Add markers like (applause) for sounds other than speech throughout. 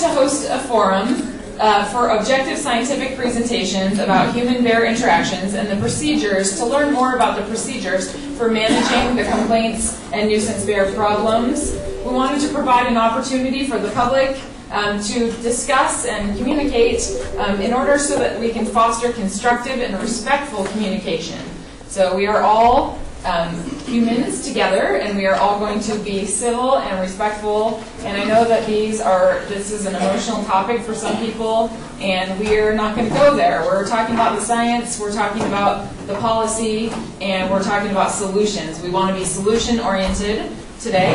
to host a forum uh, for objective scientific presentations about human-bear interactions and the procedures to learn more about the procedures for managing the complaints and nuisance bear problems. We wanted to provide an opportunity for the public um, to discuss and communicate um, in order so that we can foster constructive and respectful communication. So we are all um, humans together, and we are all going to be civil and respectful. And I know that these are this is an emotional topic for some people, and we're not going to go there. We're talking about the science, we're talking about the policy, and we're talking about solutions. We want to be solution oriented today.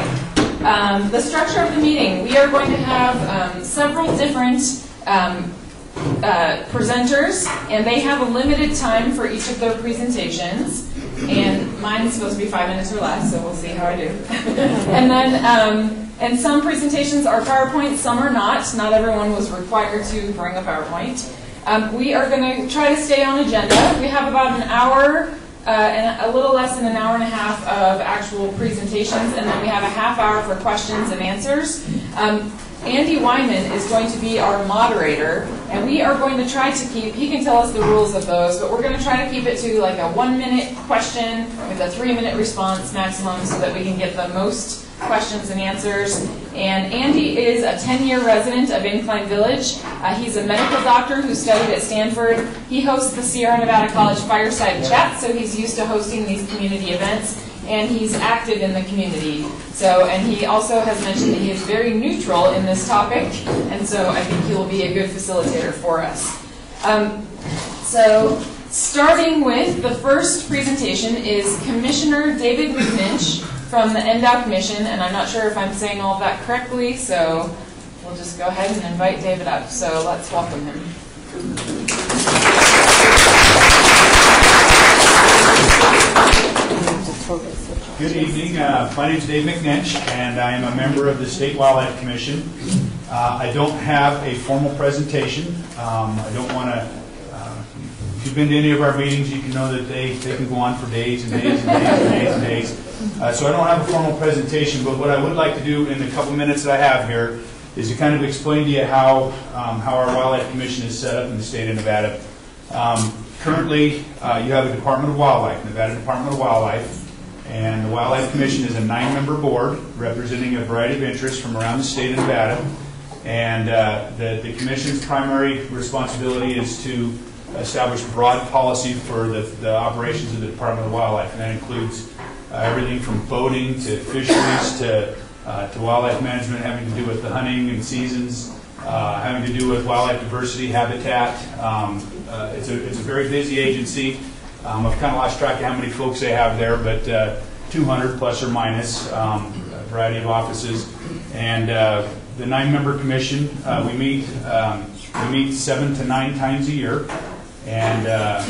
Um, the structure of the meeting: we are going to have um, several different. Um, uh, presenters, and they have a limited time for each of their presentations. And mine is supposed to be five minutes or less, so we'll see how I do. (laughs) and then, um, and some presentations are PowerPoint, some are not. Not everyone was required to bring a PowerPoint. Um, we are going to try to stay on agenda. We have about an hour uh, and a little less than an hour and a half of actual presentations, and then we have a half hour for questions and answers. Um, Andy Wyman is going to be our moderator, and we are going to try to keep, he can tell us the rules of those, but we're going to try to keep it to like a one minute question with a three minute response maximum so that we can get the most questions and answers. And Andy is a 10 year resident of Incline Village. Uh, he's a medical doctor who studied at Stanford. He hosts the Sierra Nevada College Fireside Chat, so he's used to hosting these community events and he's active in the community. So, and he also has mentioned that he is very neutral in this topic, and so I think he'll be a good facilitator for us. Um, so, starting with the first presentation is Commissioner David McNinch from the NDOW mission, and I'm not sure if I'm saying all of that correctly, so we'll just go ahead and invite David up. So let's welcome him. Good evening. Uh, my name is Dave McNinch, and I am a member of the State Wildlife Commission. Uh, I don't have a formal presentation. Um, I don't want to. Uh, if you've been to any of our meetings, you can know that they, they can go on for days and days and days and days and days. Uh, so I don't have a formal presentation, but what I would like to do in the couple minutes that I have here is to kind of explain to you how um, how our Wildlife Commission is set up in the state of Nevada. Um, currently, uh, you have a Department of Wildlife, Nevada Department of Wildlife. And the Wildlife Commission is a nine-member board representing a variety of interests from around the state of Nevada. And uh, the, the commission's primary responsibility is to establish broad policy for the, the operations of the Department of Wildlife. And that includes uh, everything from boating to fisheries to, uh, to wildlife management having to do with the hunting and seasons, uh, having to do with wildlife diversity, habitat. Um, uh, it's, a, it's a very busy agency. Um, I've kind of lost track of how many folks they have there, but uh, 200 plus or minus, um, a variety of offices. And uh, the nine-member commission, uh, we meet um, we meet seven to nine times a year. And uh,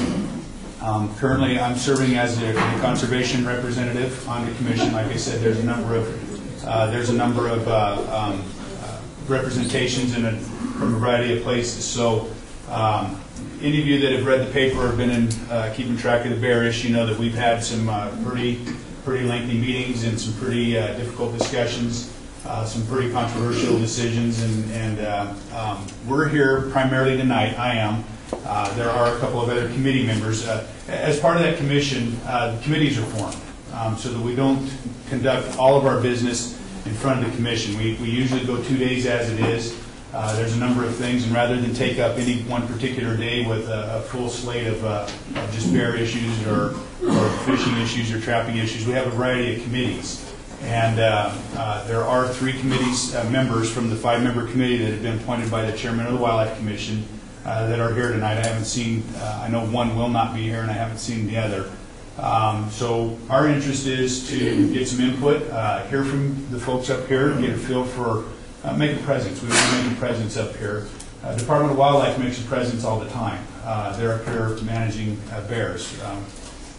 um, currently, I'm serving as a conservation representative on the commission. Like I said, there's a number of uh, there's a number of uh, um, representations in a, from a variety of places. So. Um, any of you that have read the paper or been in uh, keeping track of the bear issue you know that we've had some uh, pretty pretty lengthy meetings and some pretty uh, difficult discussions, uh, some pretty controversial decisions, and, and uh, um, we're here primarily tonight. I am. Uh, there are a couple of other committee members. as part of that commission, committees are formed um, so that we don't conduct all of our business in front of the commission. We, we usually go two days as it is. Uh, there's a number of things, and rather than take up any one particular day with a, a full slate of, uh, of, just bear issues or, or, fishing issues or trapping issues, we have a variety of committees. And uh, uh there are three committees uh, members from the five-member committee that have been appointed by the chairman of the Wildlife Commission that are here tonight. I haven't seen, I know one will not be here, and I haven't seen the other. Um, so our interest is to get some input, hear from the folks up here, get a feel for uh, make a presence. We want to make a presence up here. Uh, Department of Wildlife makes a presence all the time. Uh, they're up here managing uh, bears. Um,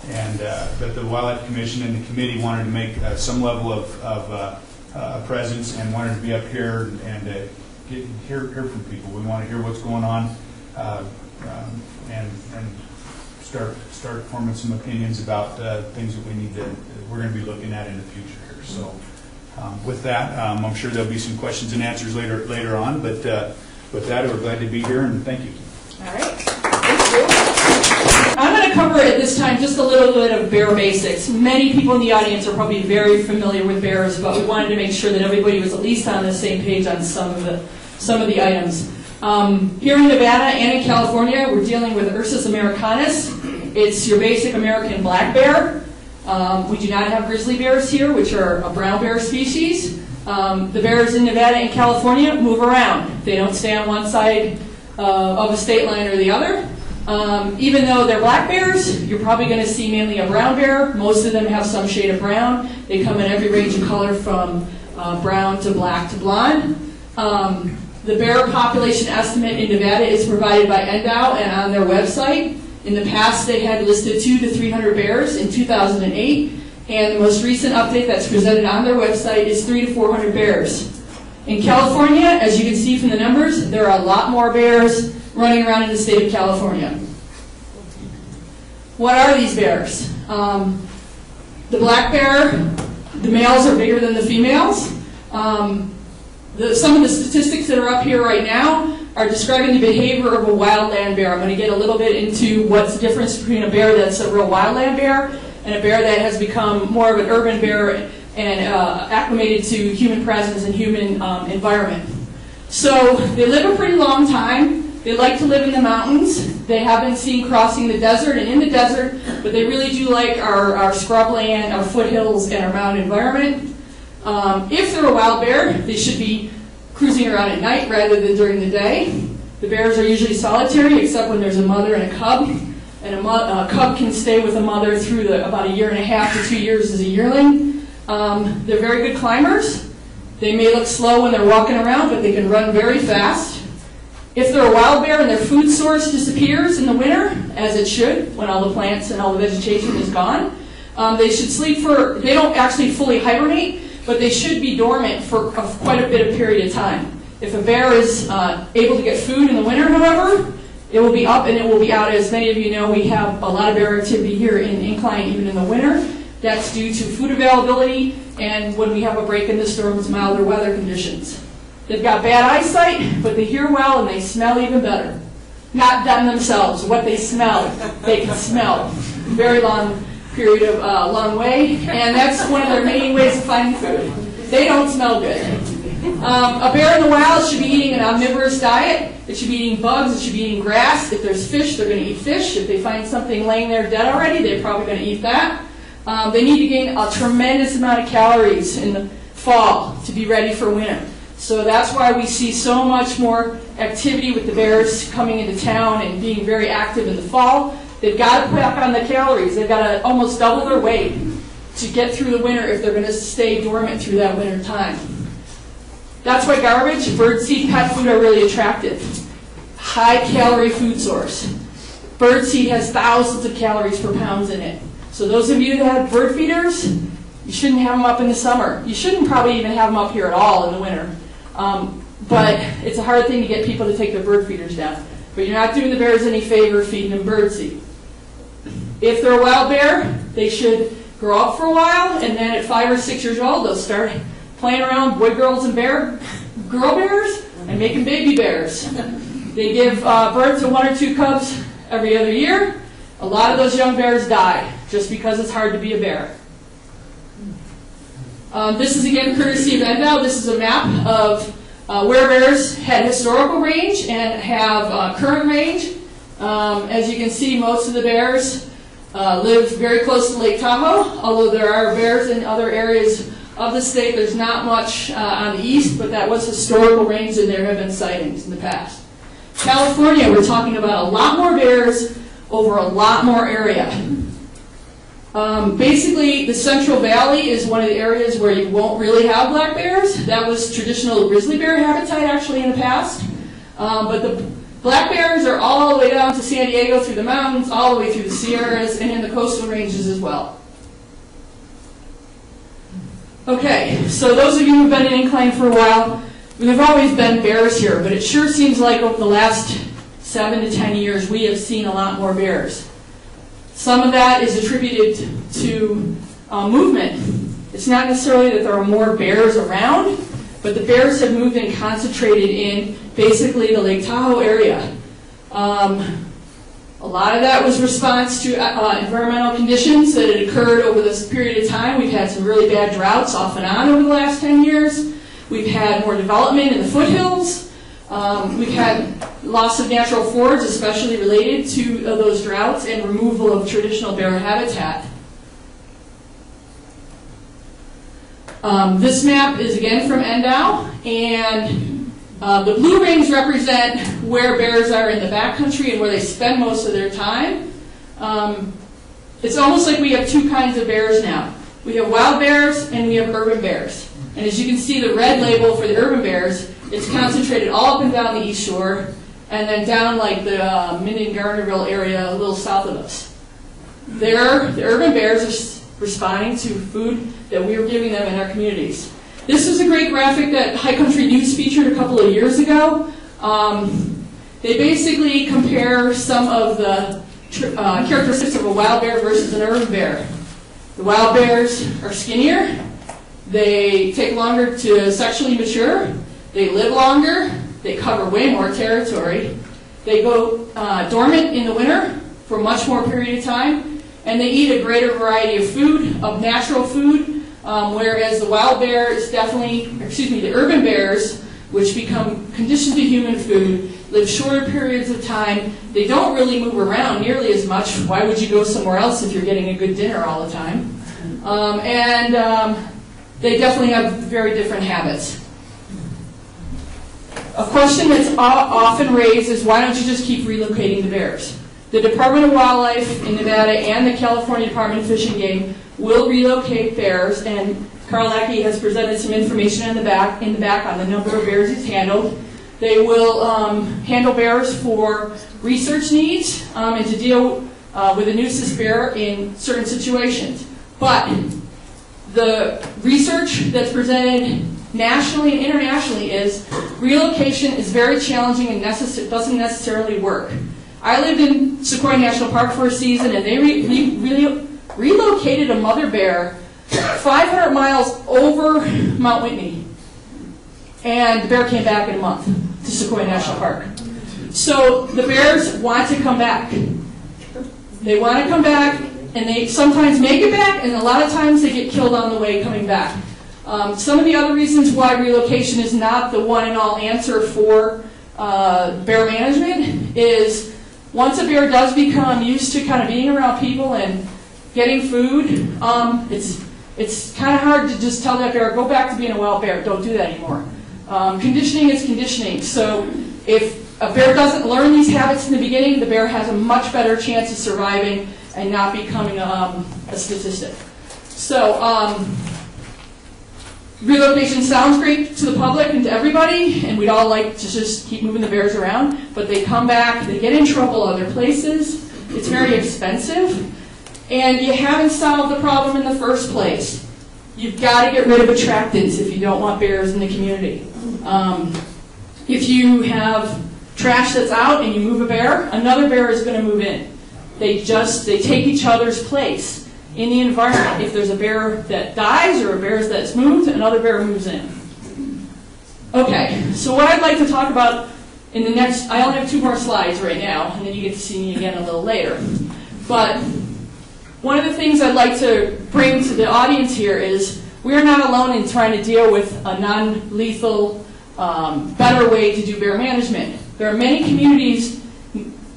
and, uh, but the Wildlife Commission and the committee wanted to make uh, some level of, of presence and wanted to be up here and get, hear, hear from people. We want to hear what's going on um, and, and start, start forming some opinions about things that we need to, we're going to be looking at in the future here. So. Um, with that, um, I'm sure there'll be some questions and answers later, later on, but uh, with that, we're glad to be here, and thank you. All right. Thank you. I'm going to cover at this time just a little bit of bear basics. Many people in the audience are probably very familiar with bears, but we wanted to make sure that everybody was at least on the same page on some of the some of the items. Um, here in Nevada and in California, we're dealing with Ursus americanus. It's your basic American black bear. Um, we do not have grizzly bears here, which are a brown bear species. Um, the bears in Nevada and California move around. They don't stay on one side uh, of a state line or the other. Um, even though they're black bears, you're probably going to see mainly a brown bear. Most of them have some shade of brown. They come in every range of color from uh, brown to black to blonde. Um, the bear population estimate in Nevada is provided by NDOW and on their website. In the past, they had listed two to 300 bears in 2008, and the most recent update that's presented on their website is three to 400 bears. In California, as you can see from the numbers, there are a lot more bears running around in the state of California. What are these bears? Um, the black bear, the males are bigger than the females. Um, the, some of the statistics that are up here right now are describing the behavior of a wildland bear. I'm going to get a little bit into what's the difference between a bear that's a real wildland bear and a bear that has become more of an urban bear and uh, acclimated to human presence and human um, environment. So they live a pretty long time. They like to live in the mountains. They have been seen crossing the desert and in the desert, but they really do like our, our scrubland, our foothills, and our mountain environment. Um, if they're a wild bear, they should be cruising around at night rather than during the day. The bears are usually solitary, except when there's a mother and a cub. And a, a cub can stay with a mother through the, about a year and a half to two years as a yearling. Um, they're very good climbers. They may look slow when they're walking around, but they can run very fast. If they're a wild bear and their food source disappears in the winter, as it should, when all the plants and all the vegetation is gone, um, they should sleep for, they don't actually fully hibernate, but they should be dormant for a, quite a bit of period of time. If a bear is uh, able to get food in the winter, however, it will be up and it will be out. As many of you know, we have a lot of bear activity here in Incline, even in the winter. That's due to food availability and when we have a break in the storms, milder weather conditions. They've got bad eyesight, but they hear well and they smell even better. Not them themselves, what they smell, they can smell. Very long period of uh, long way, and that's one of their main ways of finding food. They don't smell good. Um, a bear in the wild should be eating an omnivorous diet. It should be eating bugs. It should be eating grass. If there's fish, they're going to eat fish. If they find something laying there dead already, they're probably going to eat that. Um, they need to gain a tremendous amount of calories in the fall to be ready for winter. So that's why we see so much more activity with the bears coming into town and being very active in the fall. They've got to pack on the calories. They've got to almost double their weight to get through the winter if they're going to stay dormant through that winter time. That's why garbage, birdseed, pet food are really attractive. High calorie food source. Birdseed has thousands of calories per pound in it. So those of you that have bird feeders, you shouldn't have them up in the summer. You shouldn't probably even have them up here at all in the winter. Um, but it's a hard thing to get people to take their bird feeders down. But you're not doing the bears any favor feeding them birdseed. If they're a wild bear, they should grow up for a while, and then at five or six years old, they'll start playing around boy girls and bear girl bears and making baby bears. They give uh, birth to one or two cubs every other year. A lot of those young bears die just because it's hard to be a bear. Um, this is again courtesy of NDOW. This is a map of uh, where bears had historical range and have uh, current range. Um, as you can see, most of the bears uh, live very close to Lake Tahoe, although there are bears in other areas of the state. There's not much uh, on the east, but that was historical range and there have been sightings in the past. California, we're talking about a lot more bears over a lot more area. Um, basically, the Central Valley is one of the areas where you won't really have black bears. That was traditional grizzly bear habitat actually in the past. Um, but the black bears are all the way down to San Diego through the mountains, all the way through the Sierras, and in the coastal ranges as well. Okay, so those of you who've been in Incline for a while, there have always been bears here, but it sure seems like over the last seven to ten years we have seen a lot more bears. Some of that is attributed to uh, movement. it's not necessarily that there are more bears around, but the bears have moved and concentrated in basically the Lake Tahoe area. Um, a lot of that was response to uh, environmental conditions that had occurred over this period of time. We've had some really bad droughts off and on over the last 10 years. We've had more development in the foothills. Um, we've had loss of natural forests, especially related to uh, those droughts, and removal of traditional bear habitat. Um, this map is again from NDOW, and uh, the blue rings represent where bears are in the backcountry and where they spend most of their time. Um, it's almost like we have two kinds of bears now. We have wild bears and we have urban bears. And as you can see, the red label for the urban bears, it's concentrated all up and down the east shore, and then down like the uh, Minden-Gardnerville area, a little south of us. There, the urban bears are responding to food that we are giving them in our communities. This is a great graphic that High Country News featured a couple of years ago. Um, they basically compare some of the uh, characteristics of a wild bear versus an urban bear. The wild bears are skinnier, they take longer to sexually mature, they live longer, they cover way more territory, they go uh, dormant in the winter for much more period of time, and they eat a greater variety of food, of natural food, um, whereas the wild bear is definitely, excuse me, the urban bears, which become conditioned to human food, live shorter periods of time. They don't really move around nearly as much. Why would you go somewhere else if you're getting a good dinner all the time? Um, and um, they definitely have very different habits. A question that's often raised is why don't you just keep relocating the bears? The Department of Wildlife in Nevada and the California Department of Fish and Game will relocate bears, and Carl Lackey has presented some information in the back in the back on the number of bears he's handled. They will um, handle bears for research needs um, and to deal uh, with a nuisance bear in certain situations. But the research that's presented nationally and internationally is relocation is very challenging and necess- doesn't necessarily work. I lived in Sequoia National Park for a season, and they re- re- really relocated a mother bear 500 miles over Mount Whitney, and the bear came back in a month to Sequoia National Park. So the bears want to come back. They want to come back, and they sometimes make it back, and a lot of times they get killed on the way coming back. Um, some of the other reasons why relocation is not the one and all answer for uh, bear management is once a bear does become used to kind of being around people and getting food, um, it's it's kind of hard to just tell that bear go back to being a wild bear. Don't do that anymore. Um, conditioning is conditioning. So if a bear doesn't learn these habits in the beginning, the bear has a much better chance of surviving and not becoming um, a statistic. So um, relocation sounds great to the public and to everybody, and we'd all like to just keep moving the bears around, but they come back, they get in trouble other places, it's very expensive, and you haven't solved the problem in the first place. You've got to get rid of attractants if you don't want bears in the community. Um, if you have trash that's out and you move a bear, another bear is going to move in. They just they take each other's place in the environment. If there's a bear that dies or a bear that's moved, another bear moves in. Okay, so what I'd like to talk about in the next, I only have two more slides right now, and then you get to see me again a little later. But one of the things I'd like to bring to the audience here is we are not alone in trying to deal with a non-lethal, um, better way to do bear management. There are many communities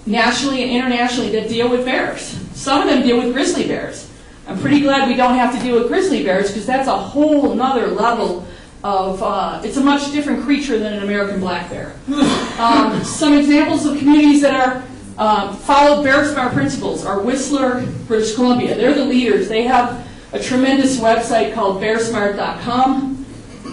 nationally and internationally that deal with bears. Some of them deal with grizzly bears. I'm pretty glad we don't have to deal with grizzly bears because that's a whole nother level of, uh, it's a much different creature than an American black bear. (laughs) Um, some examples of communities that are um, follow Bear Smart principles are Whistler, British Columbia. They're the leaders. They have a tremendous website called bearsmart.com.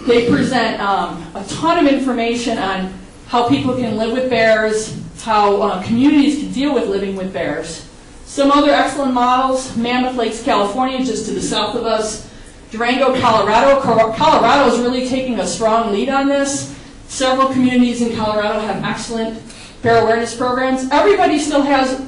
They present um, a ton of information on how people can live with bears, how uh, communities can deal with living with bears. Some other excellent models, Mammoth Lakes, California, just to the south of us, Durango, Colorado. Colorado is really taking a strong lead on this. Several communities in Colorado have excellent bear awareness programs. Everybody still has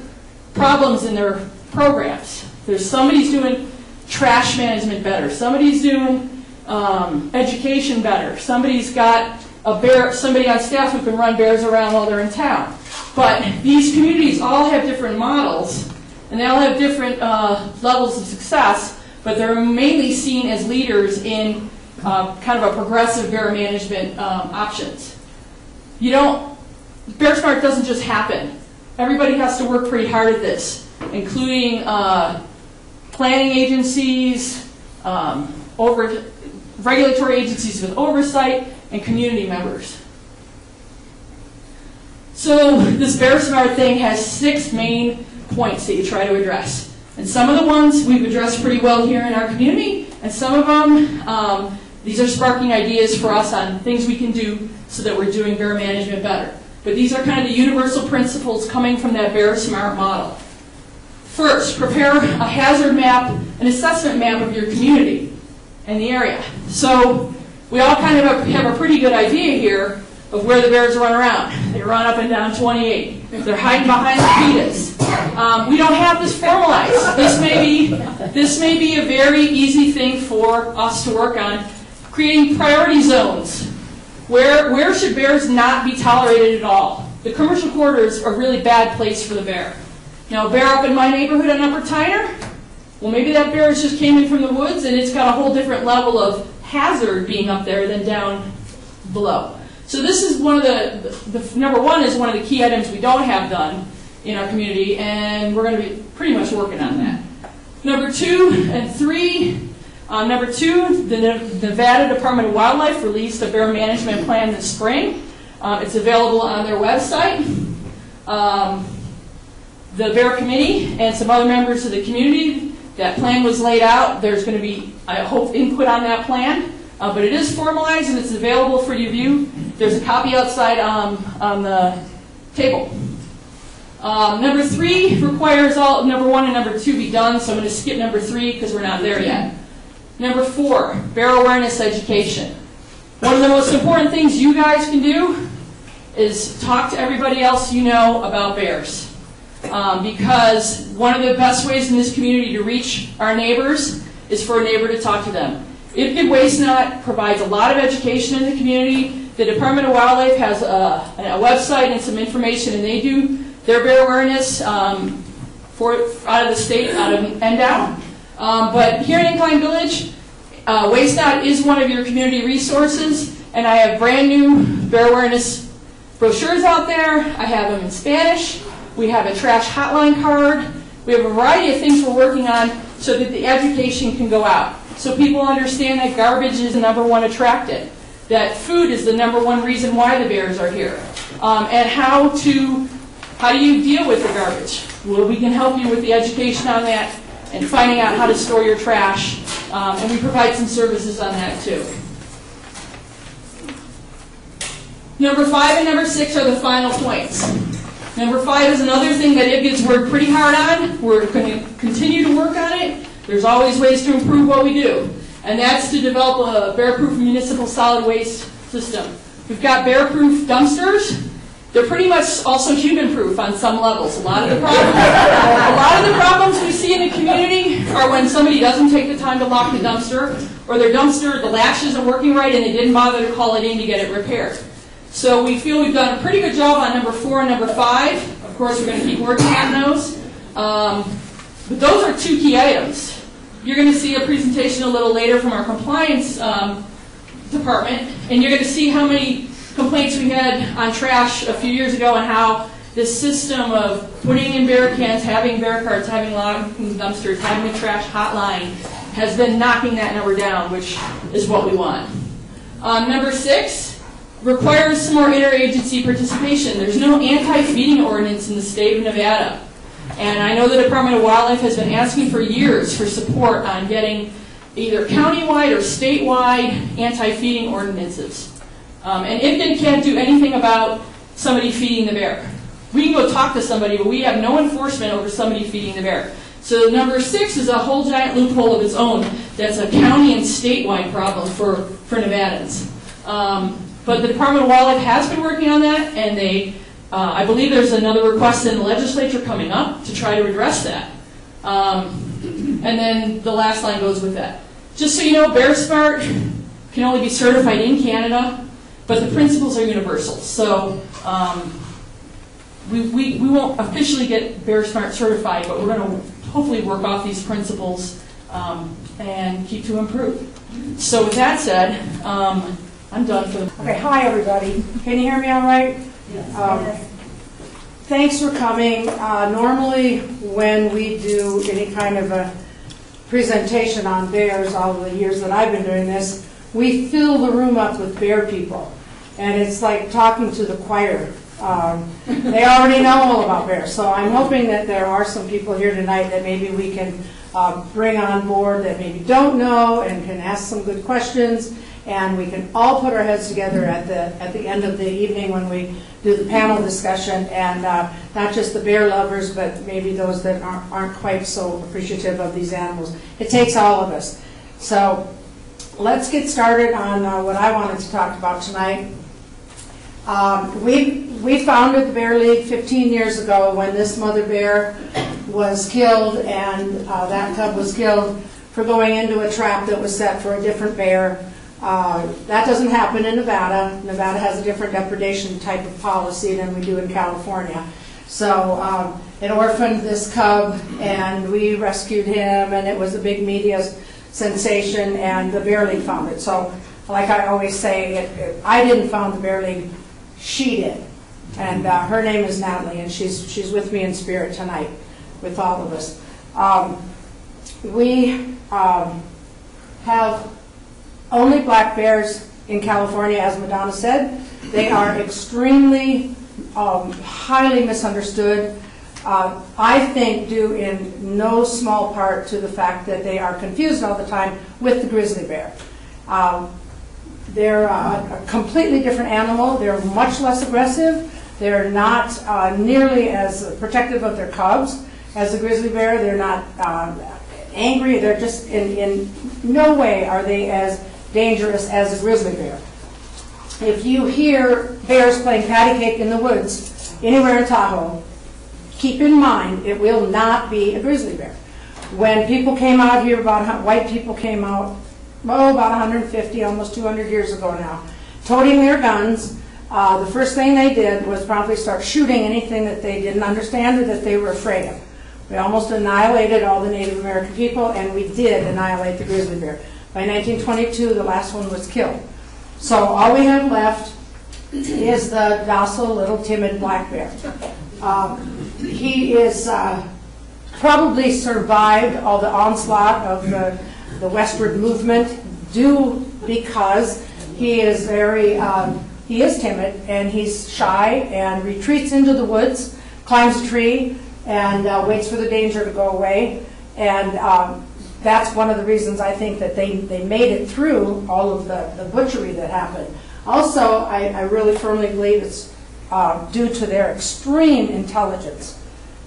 problems in their programs. There's somebody's doing trash management better. Somebody's doing um, education better. Somebody's got a bear, somebody on staff who can run bears around while they're in town. But these communities all have different models, and they all have different uh, levels of success, but they're mainly seen as leaders in uh, kind of a progressive bear management um, options. You don't, Bear Smart doesn't just happen. Everybody has to work pretty hard at this, including uh, planning agencies, um, over, regulatory agencies with oversight, and community members. So this Bear Smart thing has six main points that you try to address. And some of the ones we've addressed pretty well here in our community, and some of them, um, these are sparking ideas for us on things we can do so that we're doing bear management better. But these are kind of the universal principles coming from that Bear Smart model. First, prepare a hazard map, an assessment map of your community and the area. So we all kind of have- a pretty good idea here of where the bears run around. They run up and down 28. They're hiding behind the petas. Um, we don't have this formalized. This may be this may be a very easy thing for us to work on, creating priority zones. Where where should bears not be tolerated at all? The commercial corridor is a really bad place for the bear. Now, a bear up in my neighborhood on Upper Tyner, well, maybe that bear just came in from the woods and it's got a whole different level of hazard being up there than down below. So this is one of the, the, the number one is one of the key items we don't have done in our community, and we're going to be pretty much working on that. Number two and three, uh, number two, the Nevada Department of Wildlife released a bear management plan this spring. Uh, it's available on their website. Um, the Bear Committee and some other members of the community. That plan was laid out. There's going to be, I hope, input on that plan, uh, but it is formalized and it's available for your view. There's a copy outside um, on the table. Um, number three requires all number one and number two be done, so I'm going to skip number three because we're not there yet. Number four, bear awareness education. One of the most important things you guys can do is talk to everybody else you know about bears. Um, because one of the best ways in this community to reach our neighbors is for a neighbor to talk to them. IVGID Waste Not provides a lot of education in the community. The Department of Wildlife has a, a website and some information, and they do their bear awareness um, for out of the state, out of NDOW. Um, but here in Incline Village, uh, Waste Not is one of your community resources, and I have brand new bear awareness brochures out there. I have them in Spanish. We have a trash hotline card. We have a variety of things we're working on so that the education can go out. So people understand that garbage is the number one attractant, that food is the number one reason why the bears are here, um, and how to how do you deal with the garbage? Well, we can help you with the education on that and finding out how to store your trash, um, and we provide some services on that too. Number five and number six are the final points. Number five is another thing that it IVGID's worked pretty hard on. We're going to continue to work on it. There's always ways to improve what we do. And that's to develop a bear-proof municipal solid waste system. We've got bear-proof dumpsters. They're pretty much also human-proof on some levels. A lot of the problems, a lot of the problems we see in the community are when somebody doesn't take the time to lock the dumpster, or their dumpster, the latch isn't working right, and they didn't bother to call it in to get it repaired. So we feel we've done a pretty good job on number four and number five. Of course, we're going to keep working on those. Um, but those are two key items. You're going to see a presentation a little later from our compliance um, department, and you're going to see how many complaints we had on trash a few years ago and how this system of putting in bear cans, having bear carts, having locking dumpsters, having a trash hotline has been knocking that number down, which is what we want. Um, number six, requires some more interagency participation. There's no anti-feeding ordinance in the state of Nevada. And I know the Department of Wildlife has been asking for years for support on getting either countywide or statewide anti-feeding ordinances. Um, and IVGID can't do anything about somebody feeding the bear. We can go talk to somebody, but we have no enforcement over somebody feeding the bear. So number six is a whole giant loophole of its own that's a county and statewide problem for, for Nevadans. Um, but the Department of Wildlife has been working on that, and they, uh, I believe there's another request in the legislature coming up to try to address that. Um, and then the last line goes with that. Just so you know, Bear Smart can only be certified in Canada, but the principles are universal. So um, we, we, we won't officially get Bear Smart certified, but we're going to hopefully work off these principles um, and keep to improve. So with that said, um, I'm done for the Okay, hi, everybody. Can you hear me all right? Um, Thanks for coming. Uh, Normally, when we do any kind of a presentation on bears, all the years that I've been doing this, we fill the room up with bear people. And it's like talking to the choir. Um, They already know all about bears. So I'm hoping that there are some people here tonight that maybe we can uh, bring on board that maybe don't know and can ask some good questions. And we can all put our heads together at the, at the end of the evening when we do the panel discussion. And uh, not just the bear lovers, but maybe those that aren't, aren't quite so appreciative of these animals. It takes all of us. So let's get started on uh, what I wanted to talk about tonight. Um, We, we founded the Bear League 15 years ago when this mother bear was killed and uh, that cub was killed for going into a trap that was set for a different bear. Uh, That doesn't happen in Nevada. Nevada has a different depredation type of policy than we do in California. So um, it orphaned this cub and we rescued him and it was a big media sensation and the Bear League found it. So like I always say, it- it- I didn't found the Bear League, she did. And uh, her name is Natalie, and she's, she's with me in spirit tonight, with all of us. Um, We um, have only black bears in California, as Madonna said. They are extremely, um, highly misunderstood. Uh, I think due in no small part to the fact that they are confused all the time with the grizzly bear. Um, they're uh, a completely different animal. They're much less aggressive. They're not uh, nearly as protective of their cubs as the grizzly bear. They're not uh, angry. They're just in, in no way are they as dangerous as a grizzly bear. If you hear bears playing patty cake in the woods anywhere in Tahoe, keep in mind it will not be a grizzly bear. When people came out here, about white people came out, oh, about 150, almost 200 years ago now, toting their guns. Uh, the first thing they did was probably start shooting anything that they didn't understand or that they were afraid of. We almost annihilated all the Native American people, and we did annihilate the grizzly bear. By 1922, the last one was killed. So all we have left is the docile, little, timid black bear. Um, He is, uh, probably survived all the onslaught of the, the westward movement do because he is very, um, he is timid and he's shy and retreats into the woods, climbs a tree and uh, waits for the danger to go away. And um, that's one of the reasons I think that they, they made it through all of the, the butchery that happened. Also, I, I really firmly believe it's uh, due to their extreme intelligence.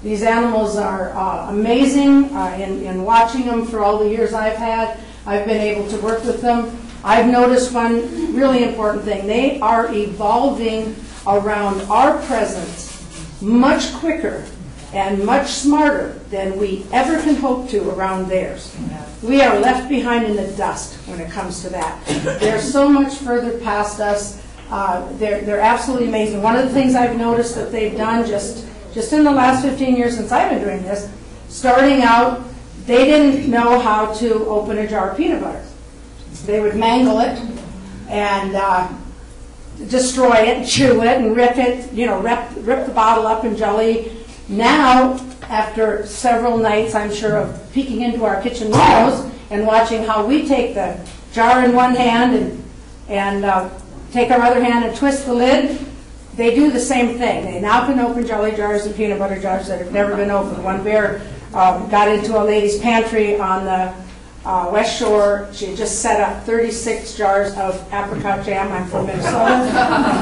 These animals are uh, amazing uh, in, in watching them for all the years I've had. I've been able to work with them. I've noticed one really important thing. They are evolving around our presence much quicker and much smarter than we ever can hope to around theirs. We are left behind in the dust when it comes to that. They're so much further past us. Uh, they're, they're absolutely amazing. One of the things I've noticed that they've done just, just in the last 15 years since I've been doing this, starting out, they didn't know how to open a jar of peanut butter. They would mangle it and uh, destroy it, chew it, and rip it, you know, rip, rip the bottle up in jelly. Now, after several nights, I'm sure, of peeking into our kitchen windows and watching how we take the jar in one hand and, and uh, take our other hand and twist the lid, they do the same thing. They now can open jelly jars and peanut butter jars that have never been opened. One bear um, got into a lady's pantry on the uh, West Shore. She had just set up 36 jars of apricot jam. I'm from Minnesota.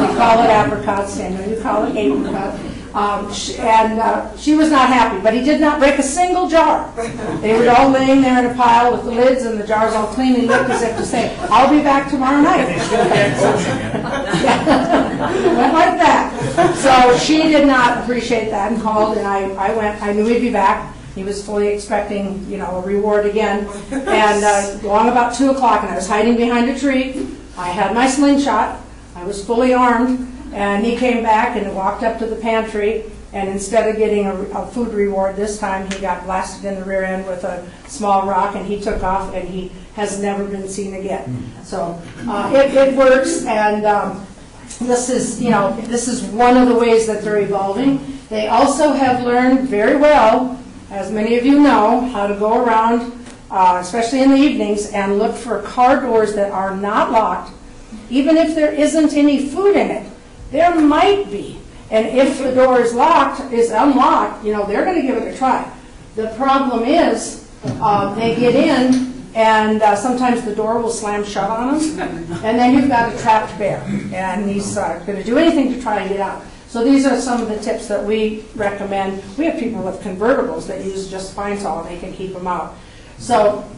we call it apricots, and you call it apricot. Um, sh- and uh, she was not happy, but he did not break a single jar. They were all laying there in a pile with the lids and the jars all clean and looked as if to say, I'll be back tomorrow night. (laughs) (laughs) Went like that. So she did not appreciate that and called, and I, I went, I knew he'd be back. He was fully expecting, you know, a reward again. And uh, along about 2 o'clock, and I was hiding behind a tree. I had my slingshot. I was fully armed. And he came back and walked up to the pantry. And instead of getting a, a food reward this time, he got blasted in the rear end with a small rock, and he took off, and he has never been seen again. So uh, it, it works, and um, this is, you know, this is one of the ways that they're evolving. They also have learned very well, as many of you know, how to go around, uh, especially in the evenings, and look for car doors that are not locked, even if there isn't any food in it. There might be. And if the door is locked, is unlocked, you know, they're going to give it a try. The problem is, uh, they get in, and uh, sometimes the door will slam shut on them, and then you've got a trapped bear, and he's uh, going to do anything to try and get out. So these are some of the tips that we recommend. We have people with convertibles that use just Pine Sol, and they can keep them out. So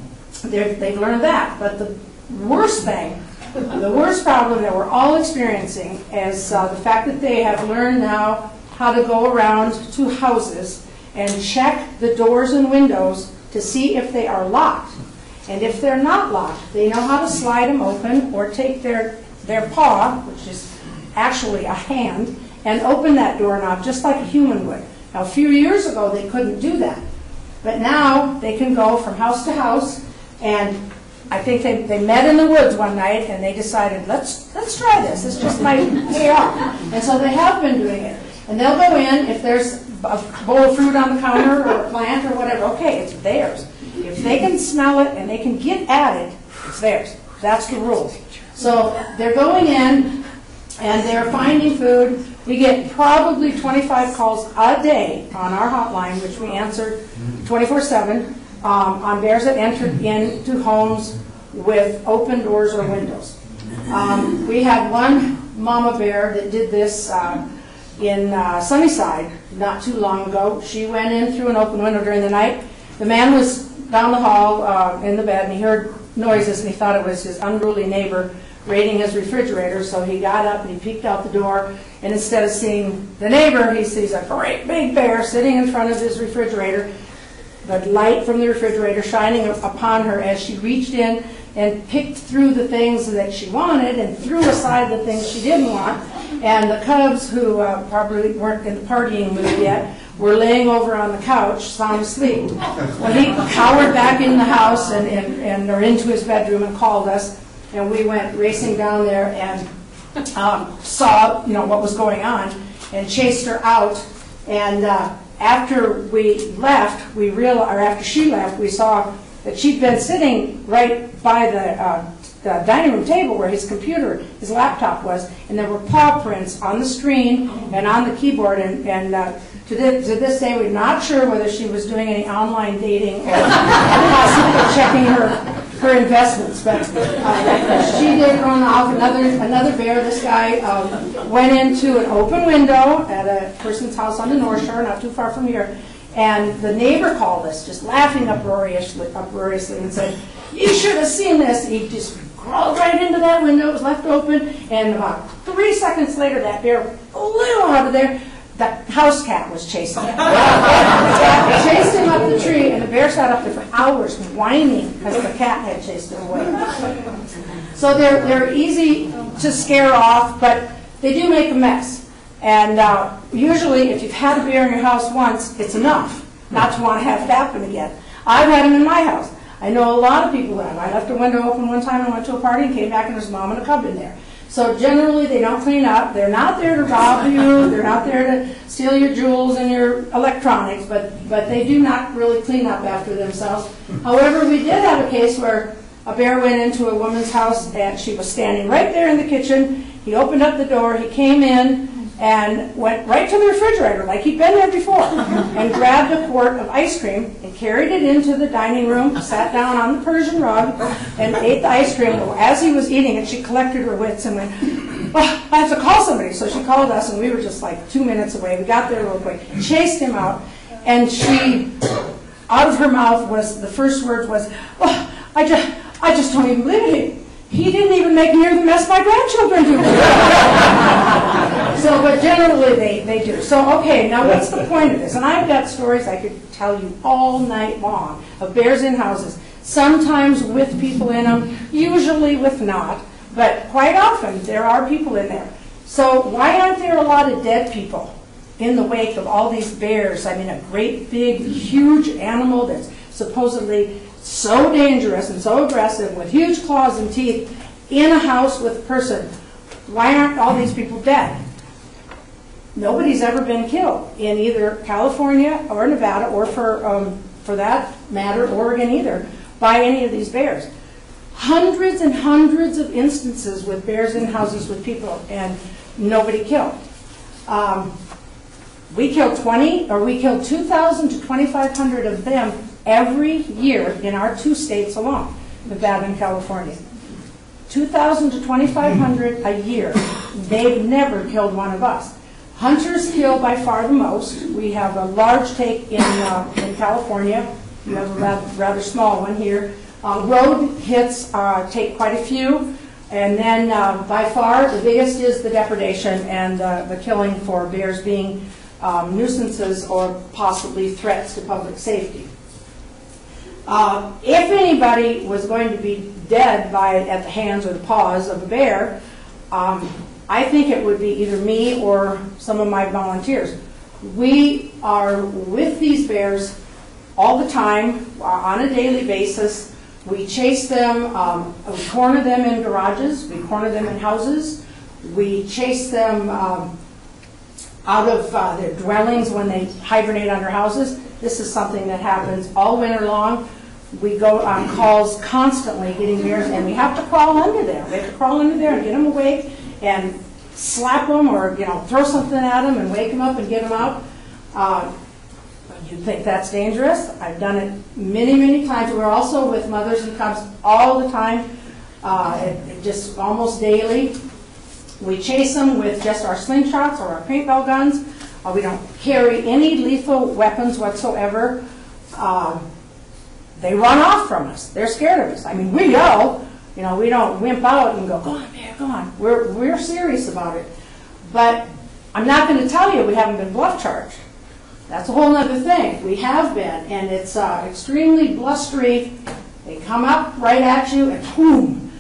they've learned that. But the worst thing, the worst problem that we're all experiencing is uh, the fact that they have learned now how to go around to houses and check the doors and windows to see if they are locked. And if they're not locked, they know how to slide them open or take their, their paw, which is actually a hand, and open that doorknob just like a human would. Now, a few years ago, they couldn't do that. But now they can go from house to house, and I think they, they met in the woods one night and they decided, let's, let's try this. This just might pay off. And so they have been doing it. And they'll go in, if there's a bowl of fruit on the counter or a plant or whatever, okay, it's theirs. If they can smell it and they can get at it, it's theirs. That's the rule. So they're going in and they're finding food. We get probably 25 calls a day on our hotline, which we answer 24/7, um, on bears that entered into homes with open doors or windows. Um, We had one mama bear that did this uh, in uh, Sunnyside not too long ago. She went in through an open window during the night. The man was down the hall uh, in the bed, and he heard noises, and he thought it was his unruly neighbor raiding his refrigerator, so he got up and he peeked out the door, and instead of seeing the neighbor, he sees a great big bear sitting in front of his refrigerator, the light from the refrigerator shining upon her as she reached in and picked through the things that she wanted and threw aside the things she didn't want. And the cubs, who uh, probably weren't in the partying mood yet, were laying over on the couch, sound asleep. Well, he cowered back in the house and, and, and or into his bedroom and called us, and we went racing down there and um, saw, you know, what was going on and chased her out. And uh, after we left, we real or after she left, we saw that she'd been sitting right by the, uh, the dining room table where his computer, his laptop was, and there were paw prints on the screen and on the keyboard. And, and uh, to, this, to this day, we're not sure whether she was doing any online dating or possibly checking her her investments, but uh, she did run off. Another another bear. This guy um, went into an open window at a person's house on the North Shore, not too far from here, and the neighbor called us, just laughing uproariously, uproariously, and said, "You should have seen this." He just crawled right into that window. It was left open, and about three seconds later, that bear flew out of there. The house cat was chasing him. chased him up the tree, and the bear sat up there for hours whining because the cat had chased him away. So they're, they're easy to scare off, but they do make a mess. And uh, usually, if you've had a bear in your house once, it's enough not to want to have it happen again. I've had them in my house. I know a lot of people have. I left a window open one time and went to a party and came back and there's mom and a cub in there. So generally, they don't clean up. They're not there to rob you. They're not there to steal your jewels and your electronics, but, but they do not really clean up after themselves. However, we did have a case where a bear went into a woman's house and she was standing right there in the kitchen. He opened up the door. He came in and went right to the refrigerator like he'd been there before (laughs) and grabbed a quart of ice cream and carried it into the dining room, sat down on the Persian rug, and ate the ice cream. As he was eating it, she collected her wits and went, oh, I have to call somebody. So she called us, and we were just like two minutes away. We got there real quick, chased him out, and she, out of her mouth was, the first words was, oh, I just, I just don't even believe it. He didn't even make near the mess my grandchildren do. (laughs) So, but generally, they, they do. So, okay, now what's the point of this? And I've got stories I could tell you all night long of bears in houses, sometimes with people in them, usually with not, but quite often, there are people in there. So why aren't there a lot of dead people in the wake of all these bears? I mean, a great, big, huge animal that's supposedly so dangerous and so aggressive with huge claws and teeth in a house with a person. Why aren't all these people dead? Nobody's ever been killed in either California or Nevada, or for, um, for that matter, Oregon either, by any of these bears. Hundreds and hundreds of instances with bears in houses with people, and nobody killed. Um, we kill 20, or we kill 2,000 to 2,500 of them every year in our two states alone, Nevada and California. 2,000 to 2,500 a year. They've never killed one of us. Hunters kill by far the most. We have a large take in, uh, in California. We have a rather, rather small one here. Uh, road hits uh, take quite a few. And then uh, by far the biggest is the depredation and uh, the killing for bears being um, nuisances or possibly threats to public safety. Uh, if anybody was going to be dead by at the hands or the paws of a bear, um, I think it would be either me or some of my volunteers. We are with these bears all the time uh, on a daily basis. We chase them, um, we corner them in garages, we corner them in houses, we chase them um, out of uh, their dwellings when they hibernate under houses. This is something that happens all winter long. We go on calls constantly getting bears, and we have to crawl under there. We have to crawl under there and get them awake and slap them or, you know, throw something at them and wake them up and get them out. Uh, you think that's dangerous? I've done it many, many times. We're also with mothers and cubs all the time, uh, it- just almost daily. We chase them with just our slingshots or our paintball guns. Uh, we don't carry any lethal weapons whatsoever. Um, they run off from us. They're scared of us. I mean, we yell, you know, we don't wimp out and go, go on, go on. We're, we're serious about it. But I'm not going to tell you we haven't been bluff charged. That's a whole other thing. We have been, and it's uh, extremely blustery. They come up right at you and boom.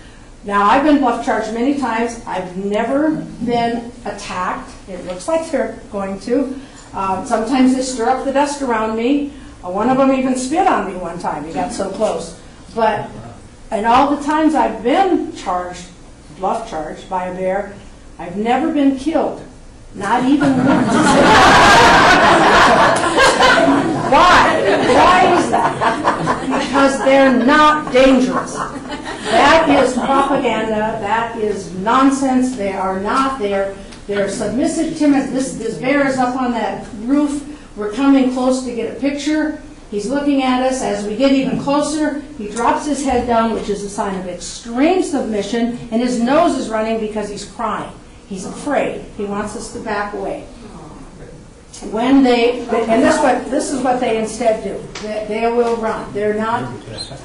Now, I've been bluff charged many times. I've never been attacked. It looks like they're going to. Um, sometimes they stir up the dust around me. Uh, one of them even spit on me one time. He got so close. But and all the times I've been charged, bluff charged by a bear, I've never been killed. Not even once. (laughs) Why? Why is that? Because they're not dangerous. That is propaganda. That is nonsense. They are not. They're, they're submissive, timid. This, this bear is up on that roof. We're coming close to get a picture. He's looking at us. As we get even closer, he drops his head down, which is a sign of extreme submission, and his nose is running because he's crying. He's afraid. He wants us to back away. When they, and this what this is what they instead do. They, they will run. They're not,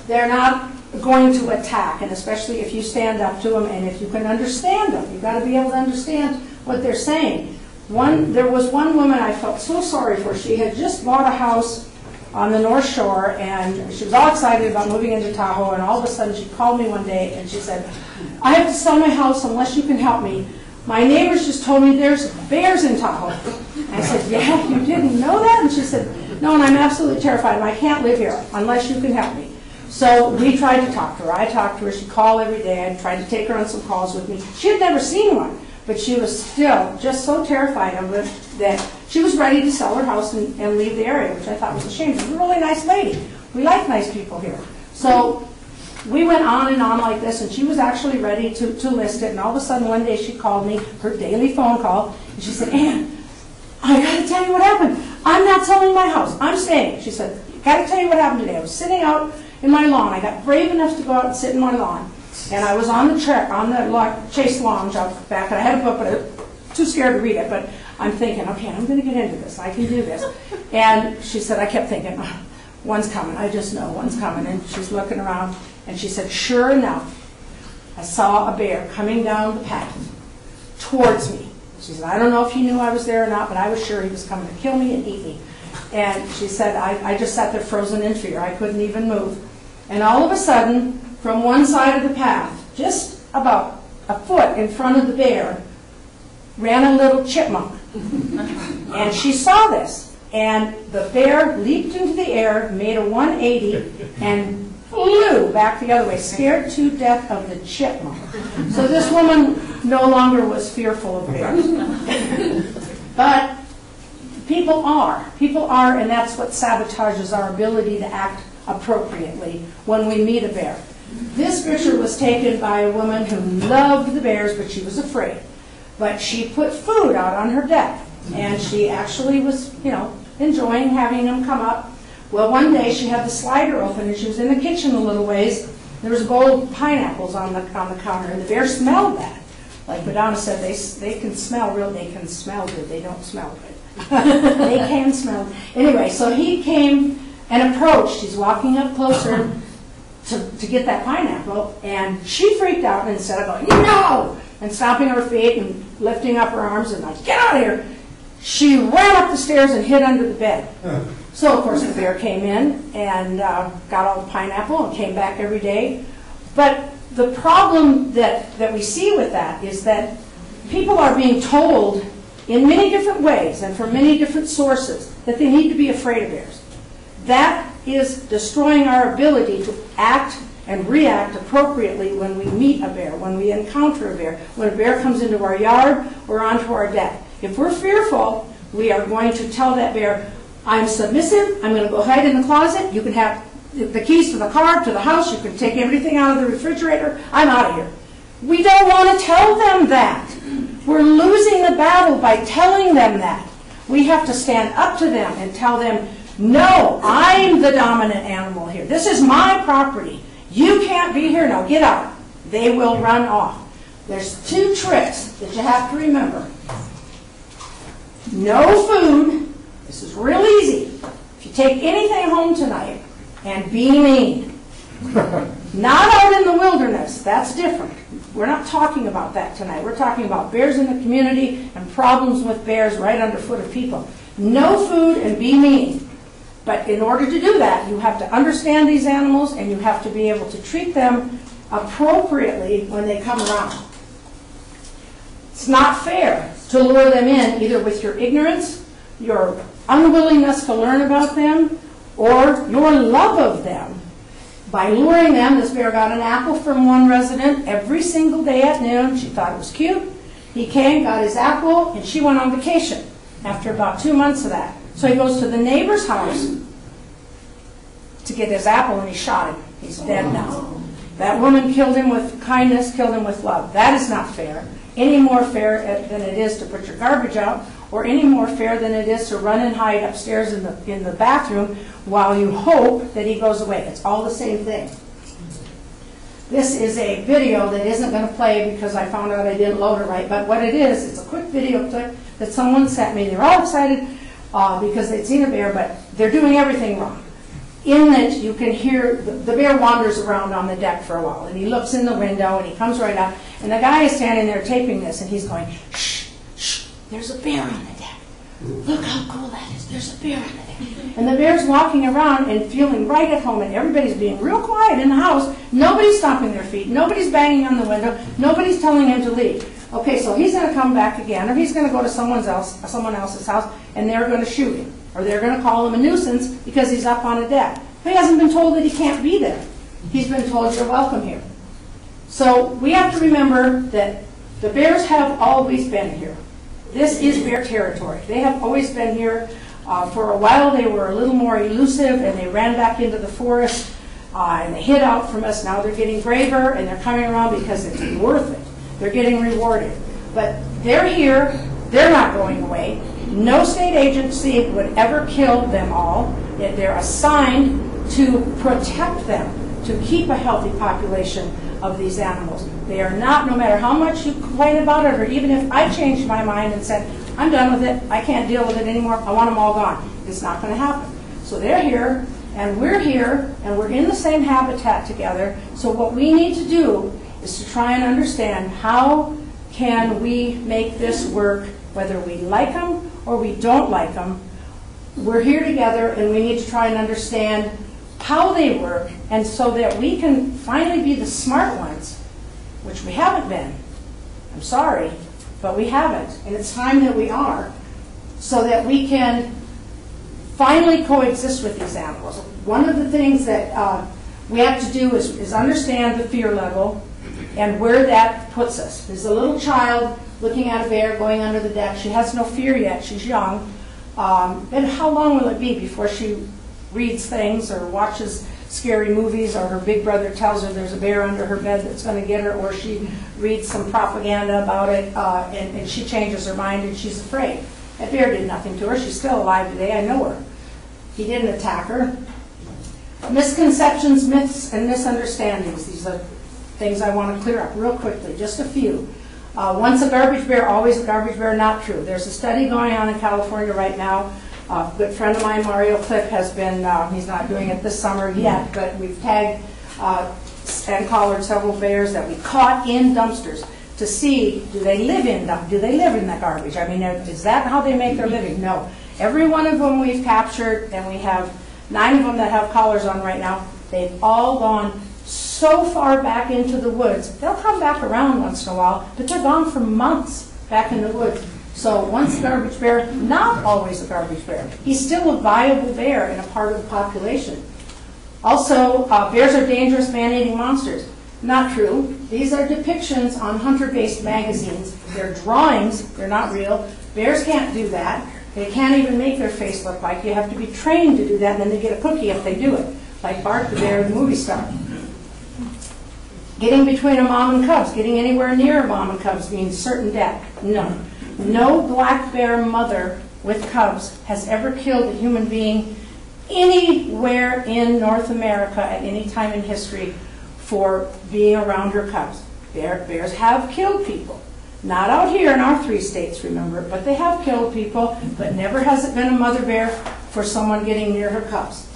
they're not going to attack, and especially if you stand up to them and if you can understand them. You've got to be able to understand what they're saying. One, there was one woman I felt so sorry for. She had just bought a house on the North Shore, and she was all excited about moving into Tahoe, and all of a sudden she called me one day and she said, I have to sell my house unless you can help me. My neighbors just told me there's bears in Tahoe. I said, yeah, you didn't know that? And she said, no, and I'm absolutely terrified, and I can't live here unless you can help me. So we tried to talk to her. I talked to her. She called every day. I tried to take her on some calls with me. She had never seen one, but she was still just so terrified of it that she was ready to sell her house and, and leave the area, which I thought was a shame. She's a really nice lady. We like nice people here. So we went on and on like this, and she was actually ready to, to list it. And all of a sudden, one day she called me, her daily phone call, and she said, Ann, I got to tell you what happened. I'm not selling my house. I'm staying. She said, got to tell you what happened today. I was sitting out in my lawn. I got brave enough to go out and sit in my lawn. And I was on the tra- on the chase lounge out back, and I had a book, but I was too scared to read it. But I'm thinking, okay, I'm going to get into this. I can do this. And she said, I kept thinking, "Oh, one's coming. I just know one's coming. And she's looking around, and she said, sure enough, I saw a bear coming down the path towards me. She said, I don't know if he knew I was there or not, but I was sure he was coming to kill me and eat me. And she said, I, I just sat there frozen in fear. I couldn't even move. And all of a sudden, from one side of the path, just about a foot in front of the bear, ran a little chipmunk. (laughs) And she saw this. And the bear leaped into the air, made a 180, and flew back the other way, scared to death of the chipmunk. So this woman no longer was fearful of bears. (laughs) But people are. People are, and that's what sabotages our ability to act appropriately when we meet a bear. This picture was taken by a woman who loved the bears, but she was afraid. But she put food out on her deck, and she actually was, you know, enjoying having them come up. Well, one day she had the slider open, and she was in the kitchen a little ways. There was gold pineapples on the on the counter, and the bear smelled that. Like Madonna said, they they can smell real. They can smell good. They don't smell good. (laughs) they can smell. Anyway, so he came and approached. He's walking up closer to, to get that pineapple, and she freaked out and instead of going, no, and stomping her feet and lifting up her arms and like, get out of here, she ran up the stairs and hid under the bed. So, of course, the bear came in and uh, got all the pineapple and came back every day. But the problem that, that we see with that is that people are being told in many different ways and from many different sources that they need to be afraid of bears. That is destroying our ability to act and react appropriately when we meet a bear, when we encounter a bear, when a bear comes into our yard or onto our deck. If we're fearful, we are going to tell that bear, I'm submissive, I'm going to go hide in the closet, you can have the keys to the car, to the house, you can take everything out of the refrigerator, I'm out of here. We don't want to tell them that. We're losing the battle by telling them that. We have to stand up to them and tell them, no, I'm the dominant animal here. This is my property. You can't be here. Now get out. They will run off. There's two tricks that you have to remember. No food. This is real easy. If you take anything home tonight and be mean, (laughs) not out in the wilderness, that's different. We're not talking about that tonight. We're talking about bears in the community and problems with bears right underfoot of people. No food and be mean. But in order to do that, you have to understand these animals and you have to be able to treat them appropriately when they come around. It's not fair to lure them in either with your ignorance, your unwillingness to learn about them, or your love of them. By luring them, this bear got an apple from one resident every single day at noon. She thought it was cute. He came, got his apple, and she went on vacation after about two months of that. So he goes to the neighbor's house to get his apple, and he shot him. He's dead now. That woman killed him with kindness, killed him with love. That is not fair. Any more fair uh, than it is to put your garbage out, or any more fair than it is to run and hide upstairs in the, in the bathroom while you hope that he goes away. It's all the same thing. This is a video that isn't going to play because I found out I didn't load it right, but what it is, it's a quick video clip that someone sent me. They're all excited uh, because they'd seen a bear, but they're doing everything wrong. In it, you can hear the, the bear wanders around on the deck for a while, and he looks in the window, and he comes right up, and the guy is standing there taping this, and he's going, shh, shh, there's a bear on the deck. Look how cool that is. There's a bear on the deck. And the bear's walking around and feeling right at home, and everybody's being real quiet in the house. Nobody's stomping their feet. Nobody's banging on the window. Nobody's telling him to leave. Okay, so he's going to come back again, or he's going to go to someone else, someone else's house, and they're going to shoot him, or they're going to call him a nuisance because he's up on a deck. He hasn't been told that he can't be there. He's been told you're welcome here. So we have to remember that the bears have always been here. This is bear territory. They have always been here. Uh, for a while, they were a little more elusive, and they ran back into the forest, uh, and they hid out from us. Now they're getting braver, and they're coming around because it's worth it. They're getting rewarded. But they're here. They're not going away. No state agency would ever kill them all. They're assigned to protect them, to keep a healthy population of these animals. They are not, no matter how much you complain about it, or even if I changed my mind and said, I'm done with it, I can't deal with it anymore, I want them all gone. It's not going to happen. So they're here, and we're here, and we're in the same habitat together. So what we need to do is to try and understand how can we make this work, whether we like them or we don't like them? We're here together and we need to try and understand how they work and so that we can finally be the smart ones, which we haven't been. I'm sorry, but we haven't. And it's time that we are so that we can finally coexist with these animals. One of the things that uh, we have to do is, is understand the fear level and where that puts us. There's a little child looking at a bear going under the deck. She has no fear yet. She's young. Um, and how long will it be before she reads things or watches scary movies or her big brother tells her there's a bear under her bed that's going to get her or she reads some propaganda about it uh, and, and she changes her mind and she's afraid. That bear did nothing to her. She's still alive today. I know her. He didn't attack her. Misconceptions, myths, and misunderstandings. These are things I want to clear up real quickly, just a few. Uh, once a garbage bear, always a garbage bear, not true. There's a study going on in California right now. Uh, a good friend of mine, Mario Clip, has been, uh, he's not doing it this summer yet, but we've tagged uh, and collared several bears that we caught in dumpsters to see, do they live in, dump- do they live in the garbage? I mean, is that how they make their living? No. Every one of them we've captured, and we have nine of them that have collars on right now. They've all gone so far back into the woods. They'll come back around once in a while, but they're gone for months back in the woods. So once a garbage bear, not always a garbage bear. He's still a viable bear in a part of the population. Also, uh, bears are dangerous man-eating monsters. Not true. These are depictions on hunter-based magazines. They're drawings, they're not real. Bears can't do that. They can't even make their face look like. You have to be trained to do that, and then they get a cookie if they do it, like Bart the Bear, the movie star. Getting between a mom and cubs, getting anywhere near a mom and cubs means certain death. No. No black bear mother with cubs has ever killed a human being anywhere in North America at any time in history for being around her cubs. Bear, bears have killed people. Not out here in our three states, remember, but they have killed people, but never has it been a mother bear for someone getting near her cubs.